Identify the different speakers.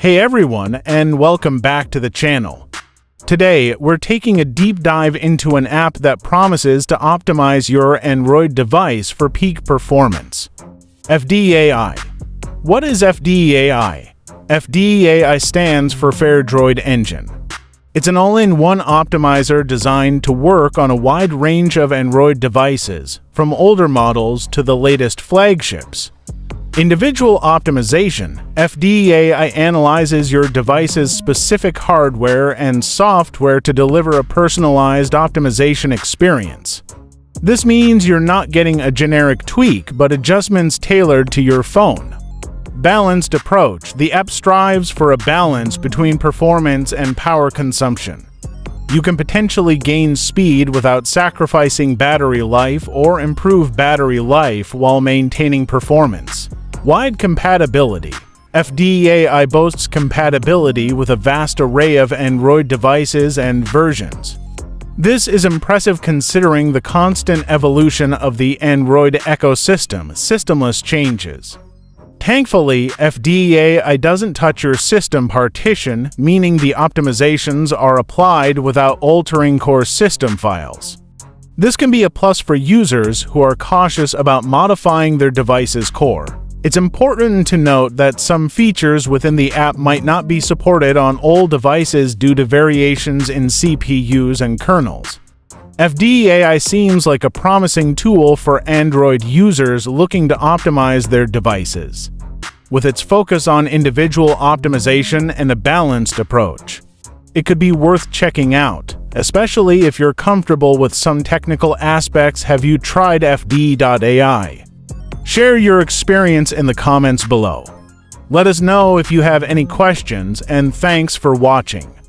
Speaker 1: Hey everyone, and welcome back to the channel. Today, we're taking a deep dive into an app that promises to optimize your Android device for peak performance. FDE.AI. What is FDE.AI? FDE.AI stands for FeraDroid Engine. It's an all-in-one optimizer designed to work on a wide range of Android devices, from older models to the latest flagships. Individual optimization, FDE.AI analyzes your device's specific hardware and software to deliver a personalized optimization experience. This means you're not getting a generic tweak, but adjustments tailored to your phone. Balanced approach. The app strives for a balance between performance and power consumption. You can potentially gain speed without sacrificing battery life or improve battery life while maintaining performance. Wide compatibility. FDE.AI boasts compatibility with a vast array of Android devices and versions. This is impressive considering the constant evolution of the Android ecosystem, systemless changes. Thankfully, FDE.AI doesn't touch your system partition, meaning the optimizations are applied without altering core system files. This can be a plus for users who are cautious about modifying their device's core. It's important to note that some features within the app might not be supported on old devices due to variations in CPUs and kernels. FDE.AI seems like a promising tool for Android users looking to optimize their devices, with its focus on individual optimization and a balanced approach. It could be worth checking out, especially if you're comfortable with some technical aspects. Have you tried FDE.AI? Share your experience in the comments below. Let us know if you have any questions, and thanks for watching.